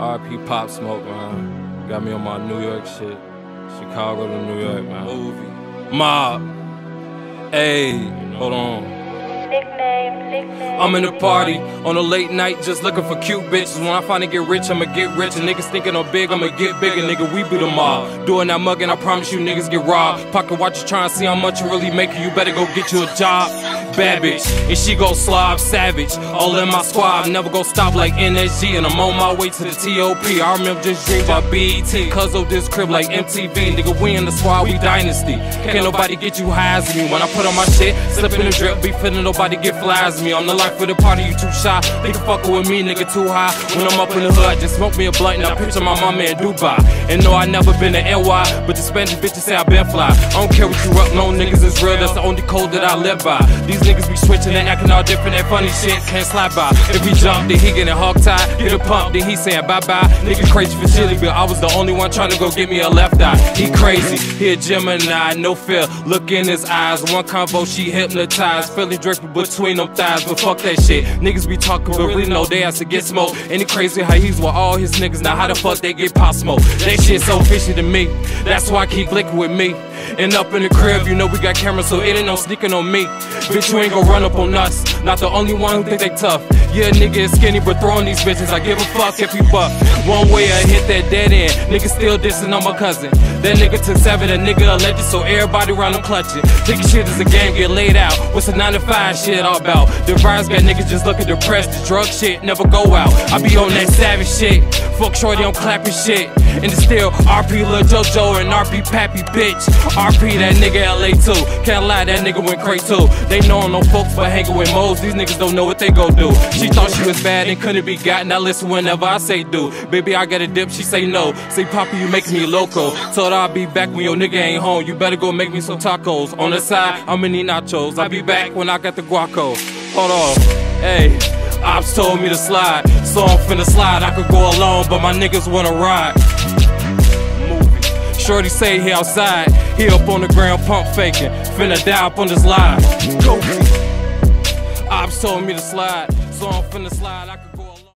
RP Pop Smoke, man. Got me on my New York shit. Chicago to New York, man. Movie. Mob. Hey, hold on. Nickname, nickname. I'm in the party on a late night just looking for cute bitches. When I finally get rich, I'ma get rich. And niggas thinking I'm big, I'ma get bigger. Nigga, we be the mob. Doing that mugging, I promise you niggas get robbed. Pocket watch you trying to see how much you really make. You better go get you a job bad bitch, and she go slob savage. All in my squad, never go stop like NSG, and I'm on my way to the TOP. I remember just dream about BET, cuz of this crib like MTV. Nigga, we in the squad, we dynasty. Can't nobody get you high as me. When I put on my shit, slip in the drip, be feeling nobody get flies as me. I'm the life for the party, you too shy. Nigga fuckin' with me, nigga too high. When I'm up in the hood, just smoke me a blunt and I picture my mama in Dubai. And no, I never been to NY, but the Spanish bitches say I been fly. I don't care what you up, no niggas is real, that's the only code that I live by. These niggas be switching and acting all different, that funny shit can't slide by. If he jump, then he getting hog tied. Get a pump, then he saying bye bye. Nigga crazy for silly, but I was the only one trying to go get me a left eye. He crazy, he a Gemini, no fear. Look in his eyes, one convo, she hypnotized. Feeling dripping between them thighs, but fuck that shit. Niggas be talking, but really know they has to get smoked. And it crazy how he's with all his niggas. Now how the fuck they get pop smoke? That shit so fishy to me. That's why I keep licking with me. And up in the crib, you know we got cameras, so it ain't no sneaking on me. Bitch, you ain't gon' run up on us. Not the only one who think they tough. Yeah, nigga is skinny, but throwing these bitches, I give a fuck if you buck. One way I hit that dead end. Nigga still dissing on my cousin. That nigga took seven, a nigga a legend, so everybody around him clutching. Thinking shit is a game, get laid out. What's the 9 to 5 shit all about? The virus got niggas just looking depressed. The drug shit never go out. I be on that savage shit. Fuck shorty, I'm clapping shit. And it's still RP Lil JoJo and RP Pappy bitch. RP that nigga LA too. Can't lie, that nigga went crazy too. They know no folks but hanging with moles. These niggas don't know what they gon' do. She thought she was bad and couldn't be got. Now listen whenever I say do. Baby, I got a dip, she say no. Say, Poppy, you making me loco. Told her I'll be back when your nigga ain't home. You better go make me some tacos. On the side, I'ma need nachos. I'll be back when I got the guaco. Hold on. Hey. Ops told me to slide, so I'm finna slide. I could go alone, but my niggas wanna ride. Shorty say he outside, he up on the ground pump faking. Finna die up on this line. Go. Ops told me to slide, so I'm finna slide.